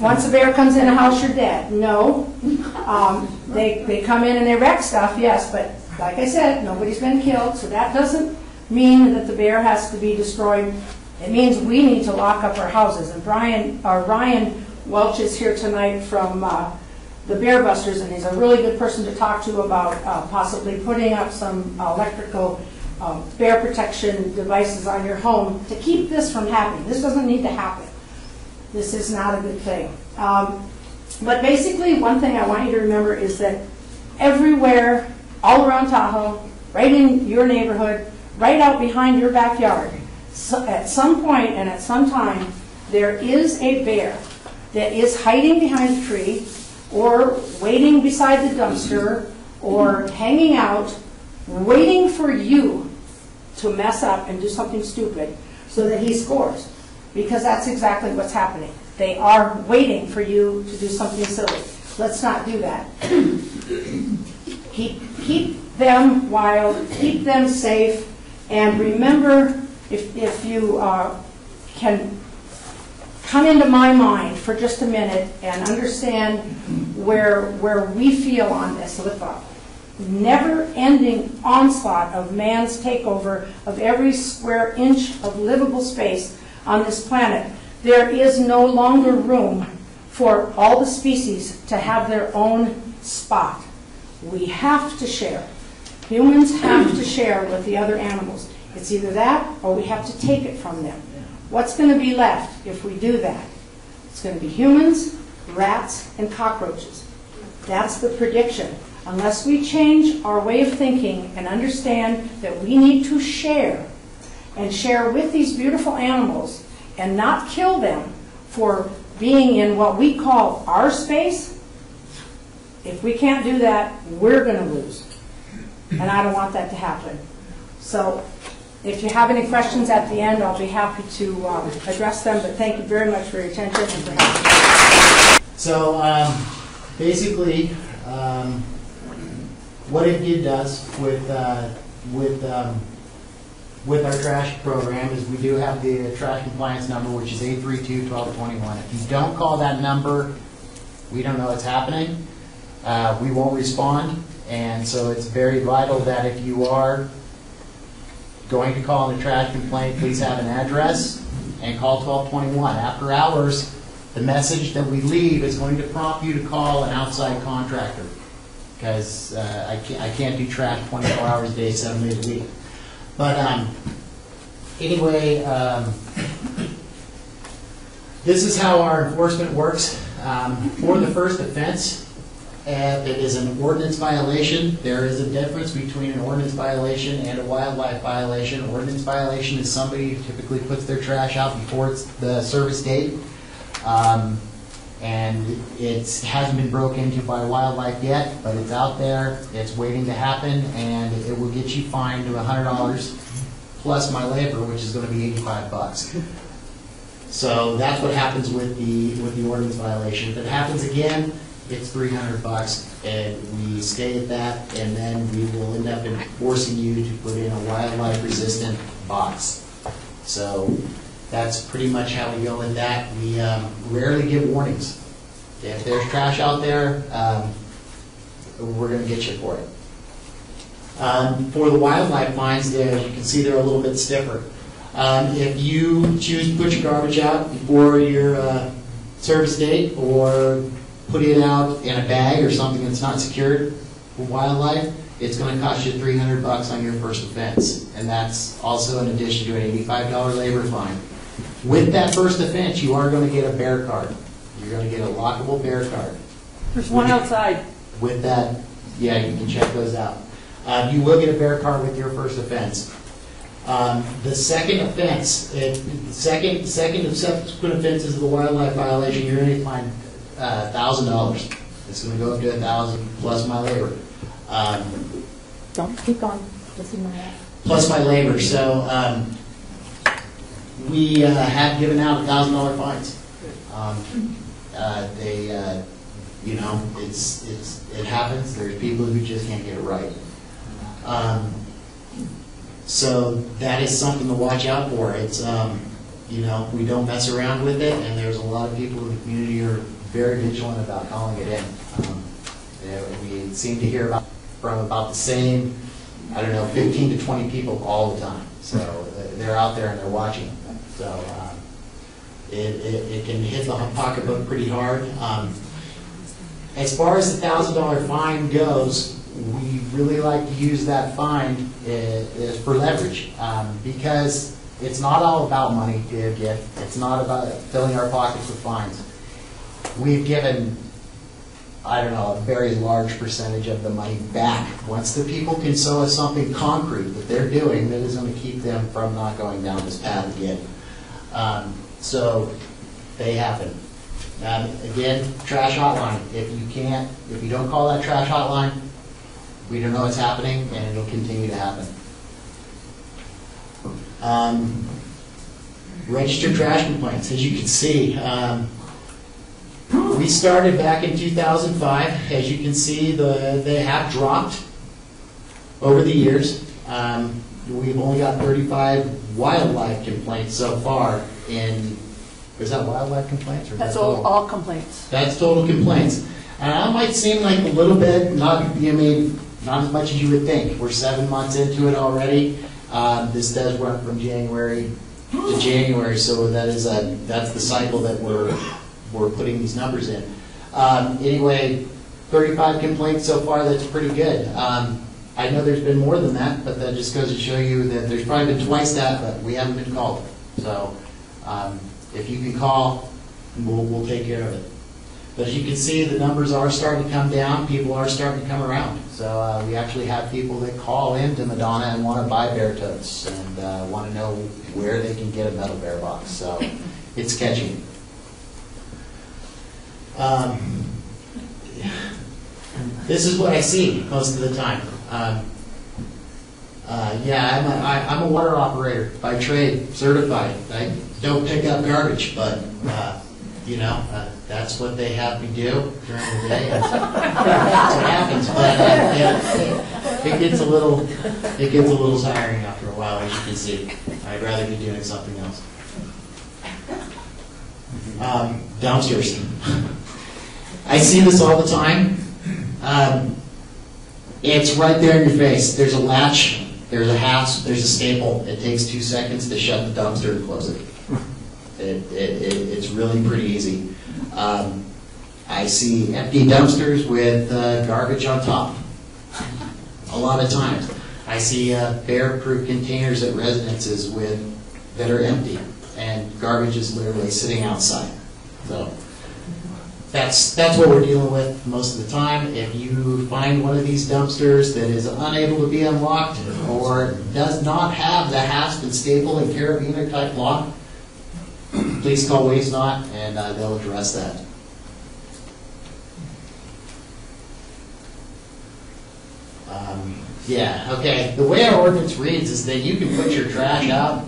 Once a bear comes in a house, you're dead. No. Um, they, they come in and they wreck stuff, yes, but like I said, nobody's been killed, so that doesn't mean that the bear has to be destroyed. It means we need to lock up our houses. And Brian, or Ryan Welch is here tonight from uh, the Bear Busters, and he's a really good person to talk to about uh, possibly putting up some uh, electrical um, bear protection devices on your home to keep this from happening. This doesn't need to happen. This is not a good thing. Um, but basically, one thing I want you to remember is that everywhere, all around Tahoe, right in your neighborhood, right out behind your backyard, so at some point and at some time, there is a bear that is hiding behind a tree or waiting beside the dumpster or hanging out, waiting for you to mess up and do something stupid so that he scores. Because that's exactly what's happening. They are waiting for you to do something silly. Let's not do that. (clears throat) keep, keep them wild, keep them safe, and remember if, if you uh, can come into my mind for just a minute and understand where, where we feel on this with a never-ending onslaught of man's takeover of every square inch of livable space on this planet. There is no longer room for all the species to have their own spot. We have to share. Humans have to share with the other animals. It's either that or we have to take it from them. What's going to be left if we do that? It's going to be humans, rats, and cockroaches. That's the prediction. Unless we change our way of thinking and understand that we need to share and share with these beautiful animals and not kill them for being in what we call our space, if we can't do that, we're going to lose. And I don't want that to happen. So if you have any questions at the end, I'll be happy to um, address them, but thank you very much for your attention and for having me. So um, basically, um, what it did does with uh, with um, with our trash program is we do have the trash compliance number, which is 832-1221. If you don't call that number, we don't know what's happening. uh, we won't respond. And so it's very vital that if you are going to call in a trash complaint, please have an address and call 1221. After hours, the message that we leave is going to prompt you to call an outside contractor because uh, I can't, I can't do trash 24 hours a day, seven days a week. But um, anyway, um, this is how our enforcement works. Um, For the first offense, if it is an ordinance violation, there is a difference between an ordinance violation and a wildlife violation. Ordinance violation is somebody who typically puts their trash out before it's the service date. Um, And it hasn't been broken into by wildlife yet, but it's out there, it's waiting to happen, and it will get you fined to hundred dollars plus my labor, which is gonna be eighty-five bucks. So that's what happens with the, with the ordinance violation. If it happens again, it's three hundred bucks, and we stay at that, and then we will end up enforcing you to put in a wildlife-resistant box. So that's pretty much how we go with that. We um, rarely give warnings. If there's trash out there, um, we're gonna get you for it. Um, For the wildlife fines, there, you can see they're a little bit stiffer. Um, If you choose to put your garbage out before your uh, service date, or put it out in a bag or something that's not secured for wildlife, it's gonna cost you three hundred bucks on your first offense. And that's also in addition to an eighty-five dollar labor fine. With that first offense, you are gonna get a bear card. You're gonna get a lockable bear card. There's one outside. With that, yeah, you can check those out. Uh, You will get a bear card with your first offense. Um, The second offense, it- the second, second of subsequent offenses of the wildlife violation, you're going to find uh, thousand dollars. It's going to go up to a thousand plus my labor. Um, Don't, keep going, just a minute. plus my labor. So um, we uh, have given out thousand dollar fines. Um, uh, They, uh, you know, it's, it's, it happens. There's people who just can't get it right. Um, So that is something to watch out for. It's, um, you know, we don't mess around with it, and there's a lot of people in the community who are very vigilant about calling it in. Um, We seem to hear about, from about the same, I don't know, 15 to 20 people all the time. So uh, they're out there and they're watching. So um, it, it it can hit the pocketbook pretty hard. Um, As far as the thousand dollar fine goes, we really like to use that fine uh, uh, for leverage, um, because it's not all about money get, it's not about filling our pockets with fines. We've given, I don't know, a very large percentage of the money back. Once the people can show us something concrete that they're doing that is going to keep them from not going down this path again. Um, So they happen. Um, Again, trash hotline, if you can't, if you don't call that trash hotline, we don't know what's happening, and it'll continue to happen. Um, Registered trash complaints, as you can see, um, we started back in 2005. As you can see, the, they have dropped over the years. Um, We've only got 35 wildlife complaints so far in, is that wildlife complaints? or That's all, total? all complaints. That's total complaints. And that might seem like a little bit, not, I mean, not as much as you would think. We're seven months into it already. Um, This does run from January to (gasps) January, so that is a, that's the cycle that we're, we're putting these numbers in. Um, Anyway, 35 complaints so far, that's pretty good. Um, I know there's been more than that, but that just goes to show you that there's probably been twice that, but we haven't been called. So um, if you can call, we'll, we'll take care of it. But as you can see, the numbers are starting to come down, people are starting to come around. So uh, we actually have people that call into Madonna and want to buy bear totes and uh, want to know where they can get a metal bear box. So (laughs) it's catching. Um, This is what I see most of the time. Um, uh, Yeah, I'm a, I- I'm a water operator by trade, certified. I don't pick up garbage, but, uh, you know, uh, that's what they have me do during the day. That's what happens, but uh, yeah, it gets a little, it gets a little tiring after a while, as you can see. I'd rather be doing something else. Um, Dumpsters. (laughs) I see this all the time. Um, It's right there in your face. There's a latch, there's a hasp, there's a staple. It takes two seconds to shut the dumpster and close it. (laughs) It, it, it- it's really pretty easy. Um, I see empty dumpsters with uh, garbage on top, a lot of times. I see uh, bear-proof containers at residences with, that are empty, and garbage is literally sitting outside. So, that's, that's what we're dealing with most of the time. If you find one of these dumpsters that is unable to be unlocked or does not have the hasp and staple and carabiner type lock, please call Waste Not and uh, they'll address that. Um, Yeah, okay, the way our ordinance reads is that you can put your trash out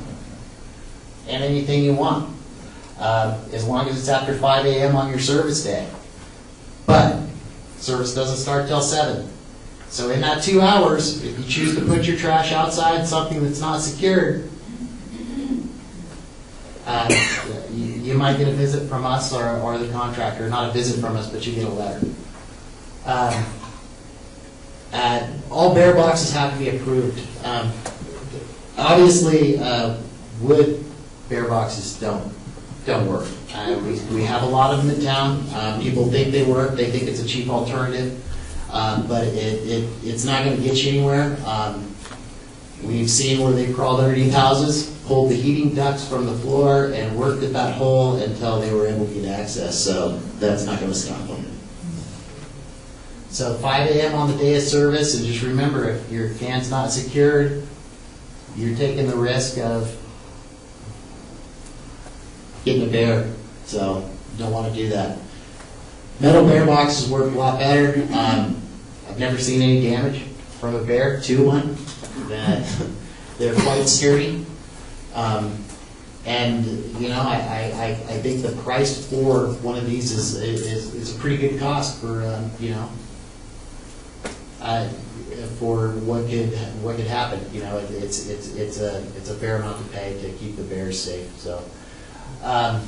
and anything you want uh, as long as it's after 5 AM on your service day. But service doesn't start till 7. So in that two hours, if you choose to put your trash outside, something that's not secured, uh, you you might get a visit from us or or the contractor, not a visit from us, but you get a letter. Um, uh, All bear boxes have to be approved. Um, Obviously, uh, wood bear boxes don't don't work. Uh, we, we have a lot of them in town. Um, people think they work, they think it's a cheap alternative, um, but it, it, it's not gonna get you anywhere. Um, we've seen where they crawled underneath houses, pulled the heating ducts from the floor and worked at that hole until they were able to get access, so that's not gonna stop them. So five AM on the day of service, and just remember, if your can's not secured, you're taking the risk of getting a bear, so don't want to do that. Metal bear boxes work a lot better. Um, I've never seen any damage from a bear to one. They're quite sturdy. Um, and you know, I, I, I I think the price for one of these is is, is a pretty good cost for um, you know uh, for what could what could happen. You know, it, it's it's it's a it's a fair amount to pay to keep the bears safe. So. Um,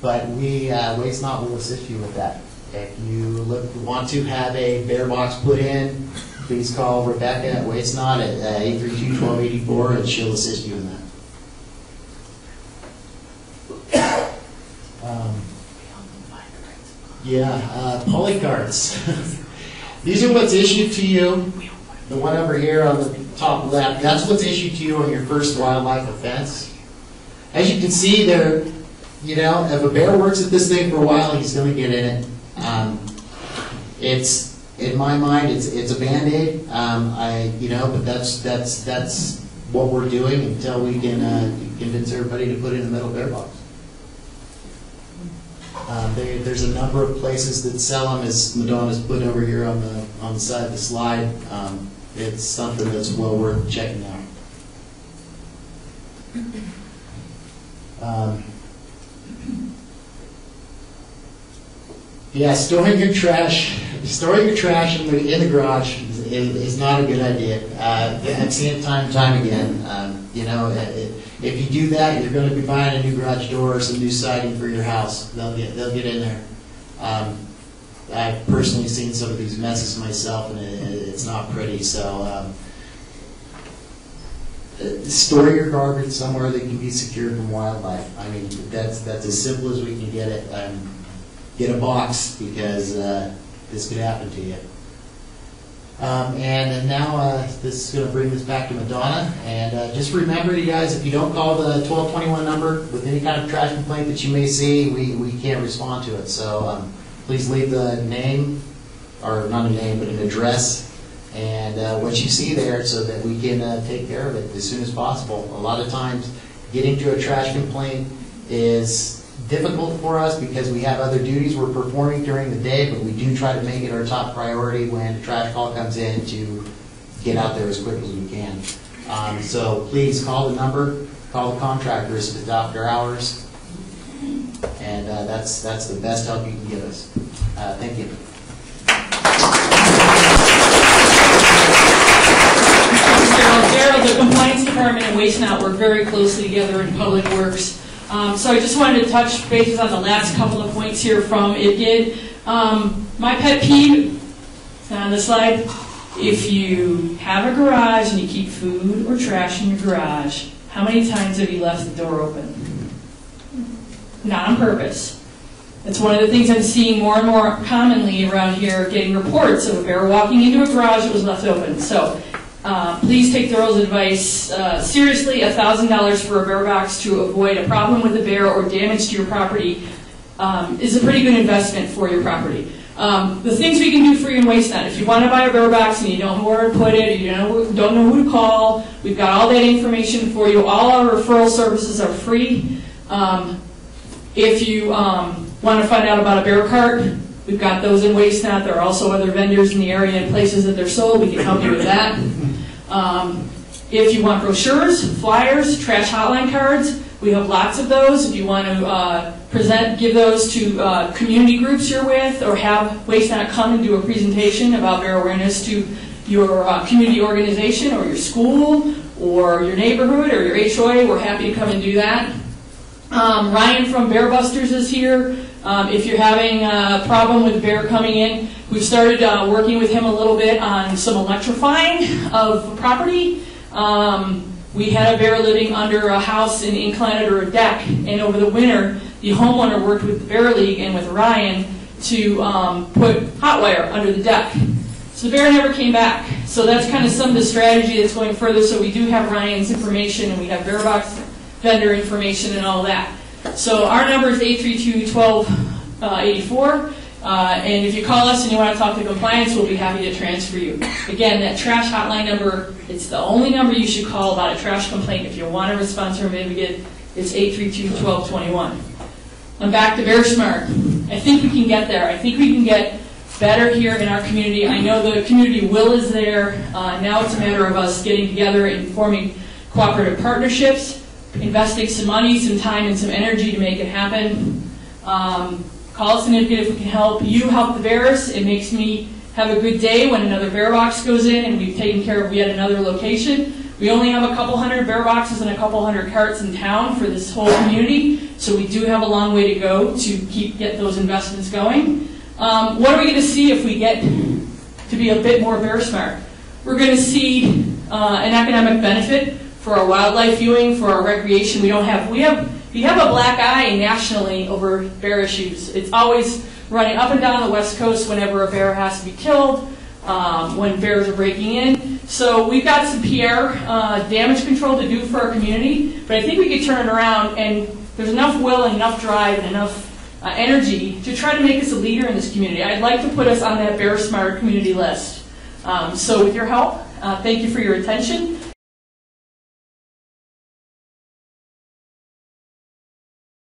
But we, uh, Waste Not will assist you with that. If you look, want to have a bear box put in, please call Rebecca at Waste Not at uh, eight three two twelve eighty-four, and she'll assist you in that. Um, Yeah, uh, poly cards. (laughs) These are what's issued to you. The one over here on the top left, that's what's issued to you on your first wildlife offense. As you can see, there, you know, if a bear works at this thing for a while, he's going to get in it. Um, it's, in my mind, it's it's a band aid. Um, I, you know, but that's that's that's what we're doing until we can uh, convince everybody to put in a metal bear box. Um, there, there's a number of places that sell them, as Madonna's put over here on the on the side of the slide. Um, it's something that's well worth checking out. Um, yeah, storing your trash, storing your trash in the in the garage is, is not a good idea. Uh, I've seen it time and time again. Um, you know, it, it, if you do that, you're going to be buying a new garage door or some new siding for your house. They'll get they'll get in there. Um, I've personally seen some of these messes myself, and it, it's not pretty. So. Um, uh, store your garbage somewhere that can be secured from wildlife. I mean, that's, that's as simple as we can get it. Um, Get a box, because uh, this could happen to you. Um, And then now, uh, this is going to bring this back to Madonna. And uh, just remember, you guys, if you don't call the 1221 number with any kind of trash complaint that you may see, we, we can't respond to it. So um, please leave the name, or not a name, but an address and uh, what you see there so that we can uh, take care of it as soon as possible. A lot of times, getting to a trash complaint is difficult for us because we have other duties we're performing during the day, but we do try to make it our top priority when a trash call comes in to get out there as quick as we can. Um, So please call the number, call the contractors if it's after hours, and uh, that's, that's the best help you can give us. Uh, Thank you. Gerald, Gerald, the compliance department and Waste Not work very closely together in Public Works. Um, So I just wanted to touch bases on the last couple of points here from IVGID. Um, My pet peeve, on the slide, if you have a garage and you keep food or trash in your garage, how many times have you left the door open? Not on purpose. That's one of the things I'm seeing more and more commonly around here, getting reports of a bear walking into a garage that was left open. So uh, please take Daryl's advice uh, seriously. $1,000 for a bear box to avoid a problem with a bear or damage to your property um, is a pretty good investment for your property. Um, the things we can do for you in Waste Not, if you want to buy a bear box and you don't know where to put it, or you don't know, don't know who to call, we've got all that information for you. All our referral services are free. Um, if you um, want to find out about a bear cart, we've got those in Waste Not. There are also other vendors in the area and places that they're sold. We can help you with that. Um, if you want brochures, flyers, trash hotline cards, we have lots of those. If you want to uh, present, give those to uh, community groups you're with, or have Waste Not come and do a presentation about bear awareness to your uh, community organization, or your school, or your neighborhood, or your HOA, we're happy to come and do that. Um, Ryan from Bear Busters is here. Um, if you're having a problem with bear coming in, we've started uh, working with him a little bit on some electrifying of property. Um, we had a bear living under a house in incline under a deck, and over the winter, the homeowner worked with the Bear League and with Ryan to um, put hot wire under the deck. So the bear never came back. So that's kind of some of the strategy that's going further. So we do have Ryan's information, and we have Bear Box vendor information and all that. So our number is 832-1284, uh, and if you call us and you want to talk to compliance, we'll be happy to transfer you. Again, that trash hotline number, it's the only number you should call about a trash complaint if you want a response from Mitigate. It's 832-1221. I'm back to Bear Smart. I think we can get there. I think we can get better here in our community. I know the community will is there. Uh, now it's a matter of us getting together and forming cooperative partnerships, investing some money, some time, and some energy to make it happen. Um, call us an if we can help you help the bears. It makes me have a good day when another bear box goes in and we've taken care of yet another location. We only have a couple hundred bear boxes and a couple hundred carts in town for this whole community, so we do have a long way to go to keep get those investments going. Um, what are we going to see if we get to be a bit more bear smart? We're going to see uh, an economic benefit for our wildlife viewing, for our recreation. We don't have we have we have a black eye nationally over bear issues. It's always running up and down the west coast whenever a bear has to be killed, um, when bears are breaking in. So we've got some PR uh, damage control to do for our community, but I think we could turn it around and there's enough will and enough drive and enough uh, energy to try to make us a leader in this community. I'd like to put us on that Bear Smart community list. Um, so with your help, uh, thank you for your attention.